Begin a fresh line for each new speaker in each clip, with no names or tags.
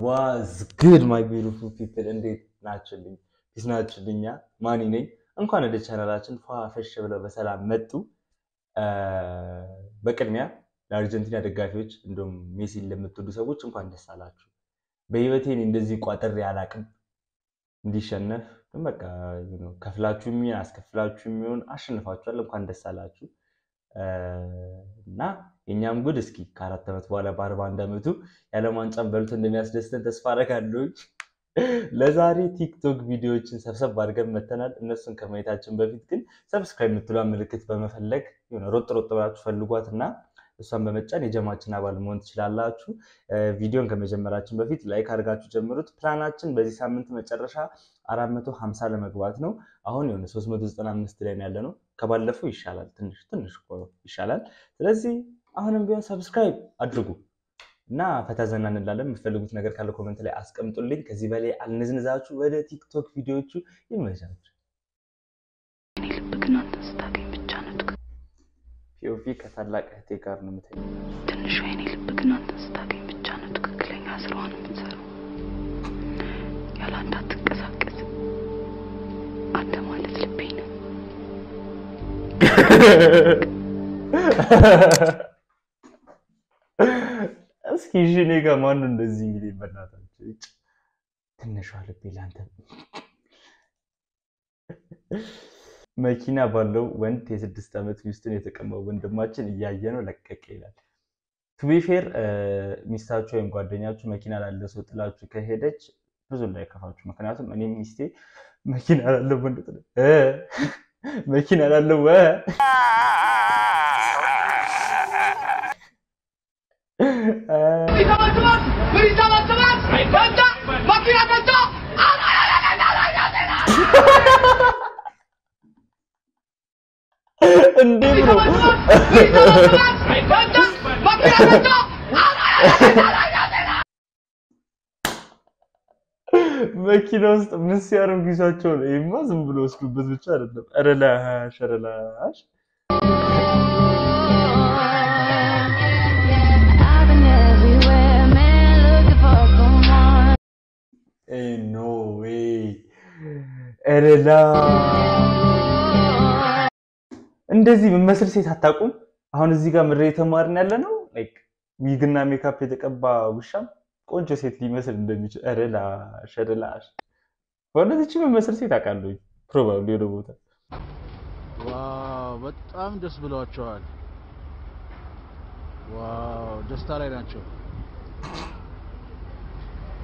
What's good my beautiful people እንዴት ናችሁልኝ? Peace ናችሁልኛ? ማኒ ነኝ። እንኳን ወደ ቻናላችን ፏፈሽ ብለው በሰላም መጡ። በቅድሚያ ለአርጀንቲና ደጋፊዎች እንዲሁም ሜሲን ለምትወዱ ሰዎች እንኳን ደስ አላችሁ። በህይወቴ እኔ እንደዚህ ቋጥሬ አላቅም እንዲሸነፍ በቃ ከፍላችሁ የሚሆን አስከፍላችሁ የሚሆን አሸንፋችኋል። እንኳን ደስ አላችሁ እና የእኛም ጉድ እስኪ ከአራት ዓመት በኋላ በአርባ አንድ ዓመቱ የዓለም ዋንጫን በልቶ እንደሚያስደስተን ተስፋ አደርጋለሁ። ለዛሬ ቲክቶክ ቪዲዮዎችን ሰብሰብ አድርገን መተናል። እነሱን ከማየታችን በፊት ግን subscribe የምትሏን ምልክት በመፈለግ ሮጥ ሮጥ ብላችሁ ፈልጓት እና እሷን በመጫን የጀማችን አባል መሆን ትችላላችሁ። ቪዲዮን ከመጀመራችን በፊት like አድርጋችሁ ጀምሩት። ፕላናችን በዚህ ሳምንት መጨረሻ አራት መቶ ሀምሳ ለመግባት ነው። አሁን የሆነ ሶስት መቶ ዘጠና አምስት ላይ ያለ ነው። ከባለፈው ይሻላል፣ ትንሽ ትንሽ ይሻላል። ስለዚህ አሁንም ቢሆን subscribe አድርጉ እና ፈታ ዘና እንላለን። የምትፈልጉት ነገር ካለ comment ላይ አስቀምጡልኝ። ከዚህ በላይ አልንዝንዛችሁ። ወደ ቲክቶክ ቪዲዮቹ ይመቻችሁ። POV ከታላቅ እህቴ ጋር ነው የምተኛው።
ትንሹ የኔ ልብ ግን አንተን ስታገኝ ብቻ ነው ትክክለኛ ስራዋን የምትሰራው። ያለ አንተ አትንቀሳቀስ። አንተ ማለት ልቤ ነህ።
እስኪ እሺ፣ እኔ ጋር ማነው እንደዚህ እንግዲህ በእናታችሁ ትንሿ ልቤ ለአንተ መኪና ባለው ወንድ የስድስት ዓመት ሚስቱን የተቀማው ወንድማችን እያየ ነው ለቀቀ ይላል። ቱቢፌር ሚስታችሁ ወይም ጓደኛችሁ መኪና ላለ ሰው ጥላችሁ ከሄደች ብዙ እንዳይከፋችሁ። ምክንያቱም እኔም ሚስቴ መኪና ላለው ወንድ መኪና ላለው እንዴ ብሎ መኪና ውስጥ ምን ሲያደርጉ ይዟቸው ነው? ይሄማ ዝም ብሎ ወስዱበት ብቻ አይደለም። ኧረ ላሽ ኧረ ላሽ no way ኧረ እንደዚህ የምመስል ሴት አታውቁም? አሁን እዚህ ጋር ምድር የተማርን ያለ ነው wig ና makeup የተቀባ ውሻም ቆንጆ ሴት ሊመስል እንደሚችል ኧረ ላሽ ኧረ ላሽ በእውነት የምመስል ሴት አውቃለሁ። Probably ወደ ቦታ
wow በጣም ደስ ብሏቸዋል። Wow ደስታ ላይ ናቸው።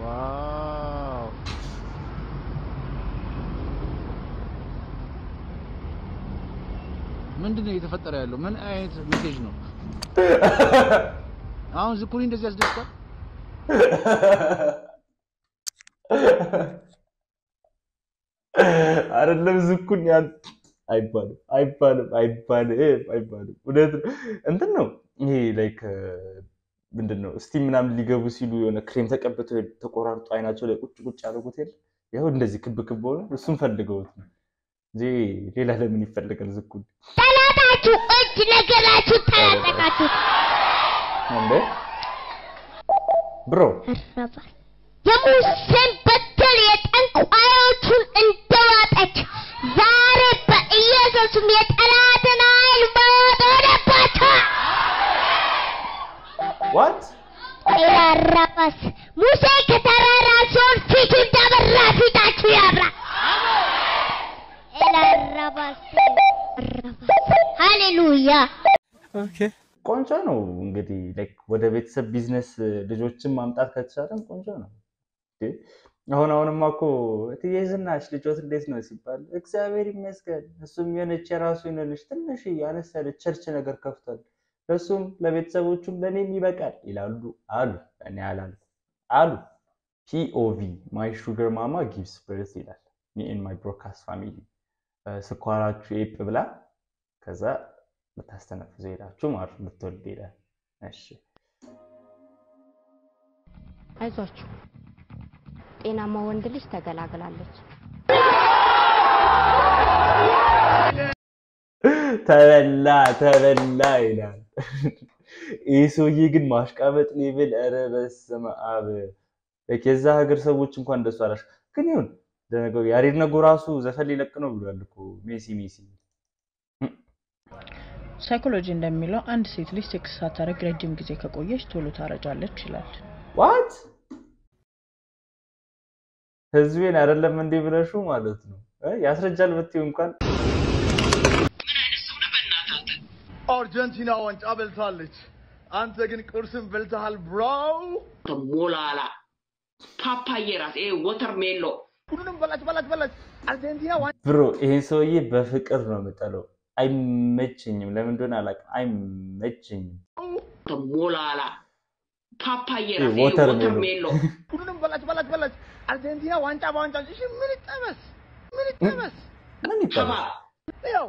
Wow ምንድን ነው እየተፈጠረ ያለው? ምን አይነት message ነው? አሁን ዝኩኒ እንደዚህ ያስደስታል?
አይደለም ዝኩኒ አይባልም አይባልም አይባልም አይባልም። እውነት እንትን ነው ይሄ ላይክ ምንድን ነው እስቲ ምናምን ሊገቡ ሲሉ የሆነ ክሬም ተቀብተው ተቆራርጦ አይናቸው ላይ ቁጭ ቁጭ ያደረጉት የለ ይኸው እንደዚህ ክብ ክብ ሆነ። እሱም ፈልገውት ነው። እንጂ ሌላ ለምን ይፈልጋል? ዝኩኒ
ጠላታችሁ እጅ ነገራችሁ ተላጠቃችሁ
እንዴ ብሮ!
የሙሴን በትር የጠንቋዮቹን እንደዋጠች! ዛሬ በኢየሱስም የጠላትን ኃይል መዋጥ ሆነባቸው።
ዋት
ኢላራባስ ሙሴ ከተራራ ሲሆን ፊቱ እንዳበራ ፊታችሁ ያብራ። ሃሌሉያ።
ቆንጆ ነው እንግዲህ like ወደ ቤተሰብ ቢዝነስ ልጆችን ማምጣት ከተቻለም ቆንጆ ነው። አሁን አሁንማ እኮ እትዬ ዝናሽ ልጆት እንዴት ነው ሲባል እግዚአብሔር ይመስገን እሱም የሆነች የራሱ የሆነች ትንሽ አነስ ያለች church ነገር ከፍቷል፣ ለእሱም ለቤተሰቦቹም ለእኔም ይበቃል ይላሉ አሉ። እኔ አላልኩም አሉ። POV my sugar mama gives birth ይላል ሚ ማይ ብሮድካስት ፋሚሊ ስኳራችሁ ኤፕ ብላ ከዛ ልታስተነፍዙ ሄዳችሁ ማለት ልትወልድ ይላል። እሺ
አይዟችሁ ጤናማ ወንድ ልጅ ተገላግላለች።
ተበላ ተበላ ይላል። ይህ ሰውዬ ግን ማሽቃበጥ ሌብል፣ ኧረ በስመ አብ! የዛ ሀገር ሰዎች እንኳን እንደሱ አላሽ ግን ይሁን ለነገሩ ያሬድ ነጎ ራሱ ዘፈን ሊለቅ ነው ብሏል እኮ ሜሲ ሜሲ።
ሳይኮሎጂ እንደሚለው አንድ ሴት ልጅ ሴክስ ሳታደርግ ረጅም ጊዜ ከቆየች ቶሎ ታረጃለች ይላል።
What? ህዝቤን አይደለም እንዴ ብለሹ ማለት ነው? ያስረጃል ብትይው እንኳን
አርጀንቲና ዋንጫ በልታለች። አንተ ግን ቁርስን በልተሃል ብሮ።
ሞላላ ፓፓዬ ራስ ይሄ ወተር ሜሎ
ሁሉንም በላች በላች በላች። አርጀንቲና ዋንጫ
ብሮ ይሄን ሰውዬ በፍቅር ነው የምጠለው። አይመቸኝም፣ ለምን እንደሆነ አላውቅም። አይመቸኝም።
ሞላላ ፓፓዬ ራስ ይሄ
ወተር ሜሎ
ሁሉንም በላች በላች በላች። አርጀንቲና ዋንጫ በዋንጫ እሺ፣ ምን ይጠበስ ምን ይጠበስ?
ምን ይባላል?
ያው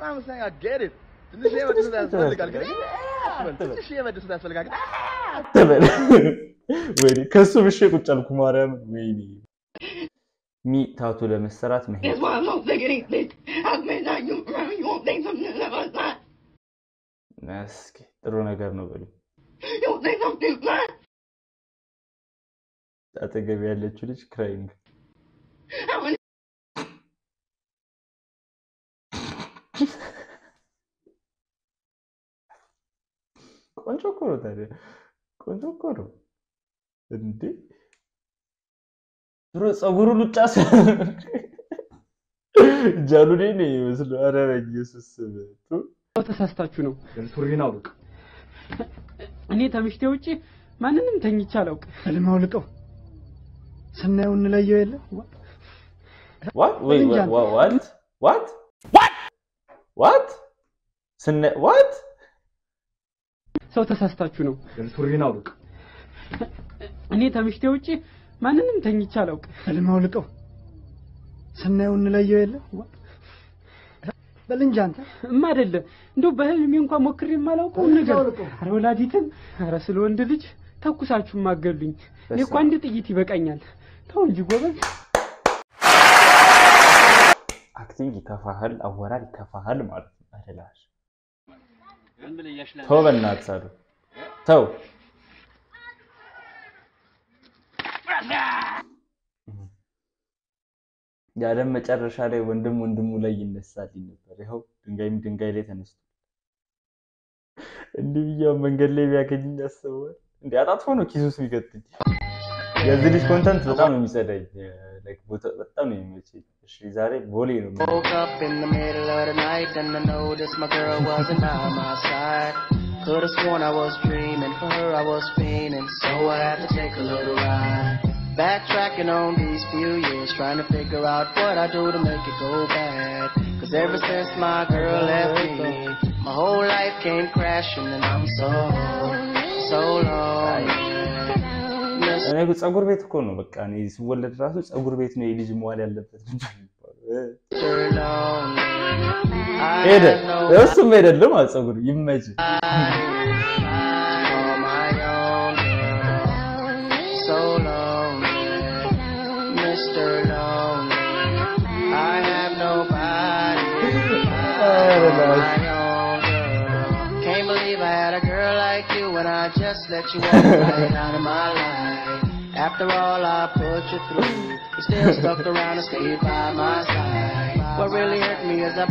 I'm saying I get it. ትንሽ የመደሰት ያስፈልጋል ግን ትንሽ የመደሰት ያስፈልጋል ግን
አትበል። ወይኔ ከሱ ብሼ ቁጭ አልኩ። ማርያም ወይኔ me tattoo ለመሰራት መሄድ. እስኪ ጥሩ ነገር ነው በሉ። አጠገብ ያለችው ልጅ
crying
ቆንጆ እኮ ነው ታዲያ፣ ቆንጆ እኮ ነው እንዴ! ድሮ ፀጉሩ ሉጫ ጃሉኔ ነው የሚመስለው። ኧረ በኢየሱስ
ተሳስታችሁ ነው።
ሱሪን አውልቅ።
እኔ ተምሽቴ ውጪ ማንንም ተኝቼ አላውቅም።
ህልም አውልቀው ስናየው እንለየው የለ
ዋት ዋት ዋት ዋት ስነ ዋት
ሰው ተሳስታችሁ ነው።
ሱሪን አውልቅ።
እኔ ተምሽቴ ውጪ ማንንም ተኝቼ አላውቅም።
ህልም አውልቀው ስናየው እንለየው የለ በል እንጂ አንተ
እማ አይደለም እንደው በህልሜ እንኳን ሞክሬ የማላውቀውን ነገር ኧረ ወላዲትን ኧረ ስለ ወንድ ልጅ ተኩሳችሁ ማገሉኝ። እኔ እኮ አንድ ጥይት ይበቃኛል። ተው እንጂ ጎበዝ።
acting ይከፋሃል፣ አወራር ይከፋሃል ማለት ነው። ተው፣ በእናትህ ሳሉ ተው። የዓለም መጨረሻ ላይ ወንድም ወንድሙ ላይ ይነሳል ነበር። ይኸው ድንጋይም ድንጋይ ላይ ተነስቶ እንዲህ ብያው መንገድ ላይ ቢያገኝኝ ያስበዋል። እንዲ አጣጥፎ ነው ኪሱ ውስጥ የሚከትኝ። የዚህ ልጅ ኮንተንት በጣም ነው የሚጸዳኝ። ላይክ ቦታ- በጣም ነው የሚመቸኝ። እሺ ዛሬ ቦሌ ነው የምሄደው።
Woke up in the middle of the night and I noticed my girl wasn't on my side. Could have sworn I was dreaming, for her I was fiending, so I had to take a little ride. Backtracking on these few years, trying to figure out what I do to make it go bad. Cause ever since my girl left me, my whole life came crashing and I'm so, so lonely.
እኔ እኮ ፀጉር ቤት እኮ ነው በቃ እኔ ስወለድ ራሱ ፀጉር ቤት ነው የልጅ መዋል ያለበት ሄደ እሱም አይደለም ማለት ፀጉር ይመች
just let you walk right out of my life. After all I put you through, you still stuck around and stayed by my side. What really hurt me is I.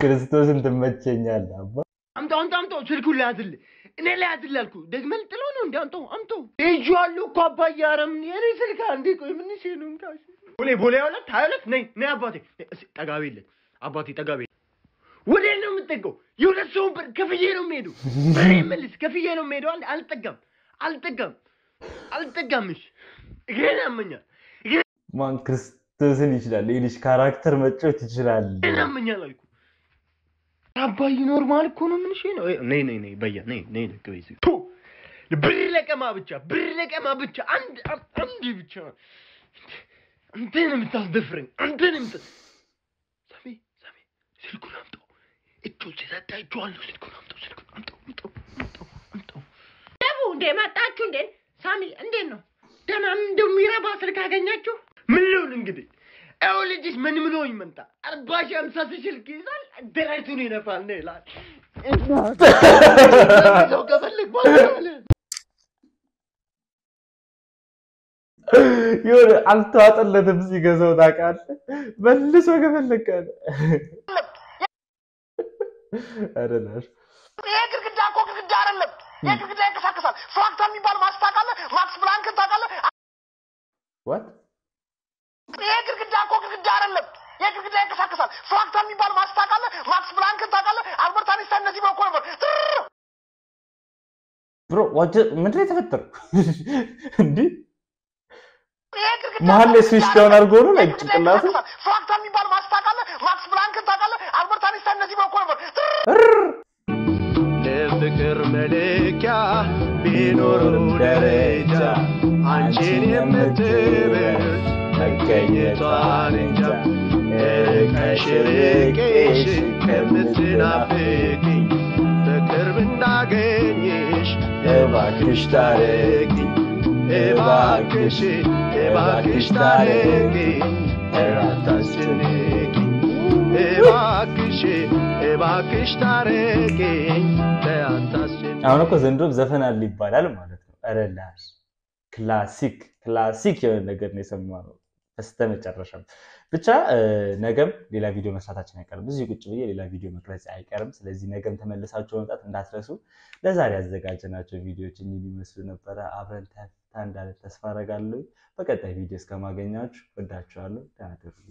ክርስቶስን ትመቸኛል አባ
አምጣው አምጣው አምጣው ስልኩን ላያዝልህ እኔ ላያዝልህ አልኩህ። ደግመህ ልጥለው ነው እንዲ አምጣው አምጣው። ይዤዋለሁ እኮ አባዬ። ኧረ ምን የኔ ስልክ? አንዴ ቆይ ምን ሽ ነው? ምታሽ ቦሌ ቦሌ ሀያ ሁለት ሀያ ሁለት ነይ ነይ አባቴ። ነይ፣ እስኪ ጠጋ በይለት አባቴ ጠጋ በይለት ወዴት ነው የምትጠጋው? የሁለት ሰውን ብር ከፍዬ ነው የምሄደው። ብሬ መልስ ከፍዬ ነው የምሄደው። አልጠጋም አልጠጋም አልጠጋም እሺ እግሬን ያመኛል
ማን ክርስቶስን ይችላል ይህ ልጅ ካራክተር መጫወት ይችላል
ያመኛል አልኩህ አባዬ ኖርማል እኮ ነው። ምን እሺ ነው? ነይ ነይ ነይ በያ ነይ ነይ ልክ በይ ቱ ብር ለቀማ ብቻ ብር ለቀማ ብቻ አንድ አንድ ብቻ አንተን የምታስደፍረኝ አንተን የምት ሰሜ ሰሜ ስልኩን አምጣው። እጁ ሲሰጣ እጁዋለሁ። ስልኩን አምጣው። ስልኩን አምጣው። እንዴ መጣችሁ እንዴ? ሳሚ እንዴት ነው? ደህና እንደሚረባ ስልክ አገኛችሁ? ምን ልሁን እንግዲህ ያው ልጅሽ ምን ብሎ ይመጣ አርባ ሺህ ሃምሳ ሺህ ስልክ ይዛል ደረቱን ይነፋል ነው ይላል። ሰው ከፈለግ ባለ
የሆነ አልተዋጠለትም ሲገዛው ታውቃለህ። መልሶ ኧረ ላሽ
ይሄ ግድግዳ እኮ ግድግዳ አይደለም። ይሄ ግድግዳ ይንቀሳቀሳል። ፍራክታ የሚባል maths ታውቃለህ? ማክስ ፕላንክን ታውቃለህ? ይሄ ግድግዳ እኮ ግድግዳ አይደለም። ይሄ ግድግዳ ይንቀሳቀሳል። fractal የሚባል maths ታውቃለህ? ማክስ ፕላንክን ታውቃለህ? አልበርት አንስታይን እነዚህ በኮ ነበር።
bro ምንድን ነው የተፈጠረው? እንዲህ መሀል ላይ switch down አድርጎ ነው ላይ
ፍራክታ የሚባል ማስ ታውቃለህ? ማክስ ፕላንክን ታውቃለህ? menor
derecha, anchine metebe, kayetarinca, el kaşere keşi kemesina peki, tıkırmında geniş, eva kıştareki, eva kışı, eva kıştareki, eratasineki, eva kışı, eva kıştareki, teat
አሁን እኮ ዘንድሮም ዘፈን አለ ይባላል ማለት ነው። ኧረ ላሽ ክላሲክ ክላሲክ የሆነ ነገር ነው የሰማነው በስተመጨረሻም። ብቻ ነገም ሌላ ቪዲዮ መስራታችን አይቀርም። እዚህ ቁጭ ብዬ ሌላ ቪዲዮ መቅረጽ አይቀርም። ስለዚህ ነገም ተመልሳችሁ መምጣት እንዳትረሱ። ለዛሬ ያዘጋጀናቸው ቪዲዮዎች እኚህ ሊመስሉ ነበረ። አብረን ተፍታ እንዳለ ተስፋ አደርጋለሁ። በቀጣይ ቪዲዮ እስከማገኛችሁ ወዳችኋለሁ። ደህና እደሩ።